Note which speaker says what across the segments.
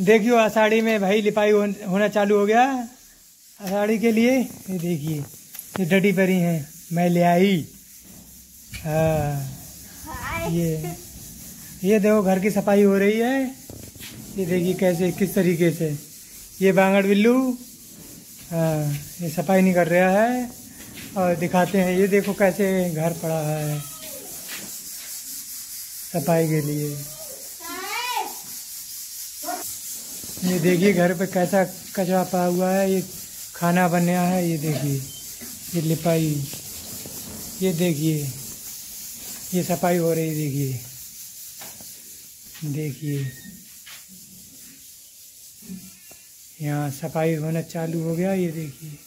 Speaker 1: देखियो आषाढ़ी में भाई लिपाई होना चालू हो गया। आषाढ़ी के लिए ये देखिए ये डटी परी हैं मैं ले आई। हाँ ये ये देखो घर की सफ़ाई हो रही है। ये देखिए कैसे किस तरीके से। ये बांगड़ बिल्लू हाँ ये सफ़ाई नहीं कर रहा है। और दिखाते हैं ये देखो कैसे घर पड़ा है सफ़ाई के लिए। ये देखिए घर पे कैसा कचरा पड़ा हुआ है, ये खाना बनया है, ये देखिए, ये लिपाई, ये देखिए, ये सफ़ाई हो रही देखिए देखिए, यहाँ सफ़ाई होना चालू हो गया, ये देखिए,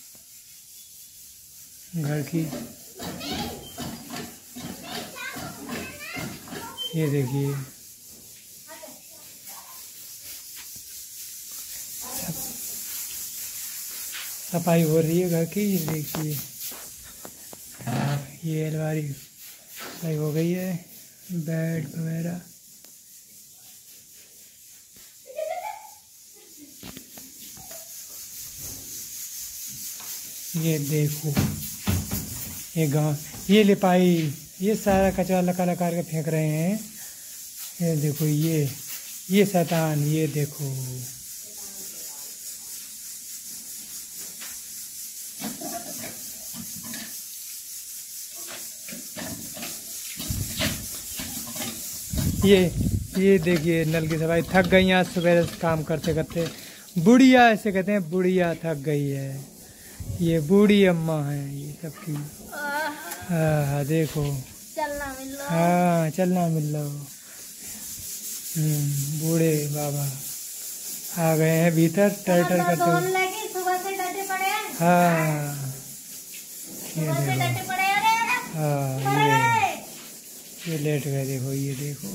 Speaker 1: घर की, ये देखिए सफ़ाई हो रही है घर की देखिए ये अलमारी सही हो गई है, बेड वगैरह। ये देखो, ये गाँव, ये लिपाई, ये सारा कचरा लका लगा के फेंक रहे हैं। ये देखो, ये ये शैतान, ये देखो। ये ये देखिए नल की सफ़ाई थक गई आज सुबह काम करते करते। बुढ़िया ऐसे कहते हैं बुढ़िया थक गई है। ये बूढ़ी अम्मा है ये सबकी। हाँ देखो। हाँ चलना मिल। लो बूढ़े बाबा आ गए हैं भीतर टर टर करते हुए।
Speaker 2: लगी सुबह से डटे पड़े हैं।
Speaker 1: हाँ। ये देखो।
Speaker 2: हैं।
Speaker 1: हाँ ये। ये लेट गए देखो ये देखो।